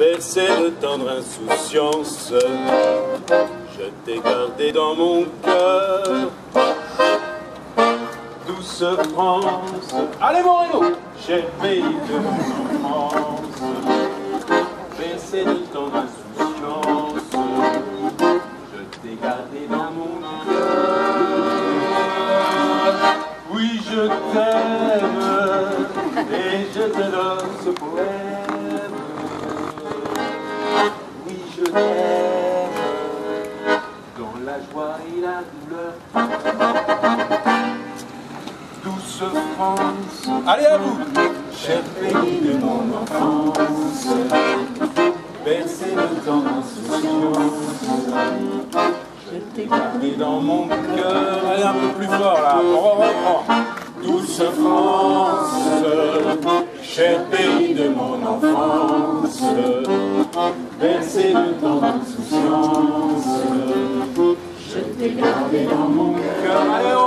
bercé de tendre insouciance, je t'ai gardé dans mon cœur. Douce France, allez Moreno, cher pays de mon enfance, bercé de tendre insouciance, je t'ai gardé dans mon cœur. Oui, je t'aime et je te donne ce poème. Je t'aime dans la joie et la douleur. Douce France, allez à vous, cher pays de mon enfance, bercé de ton insouciance. Je t'ai gardé dans mon cœur. Allez un peu plus fort là, on. Douce France, cher pays de mon enfance, bercé de ton insouciance. Je t'ai gardé dans mon cœur.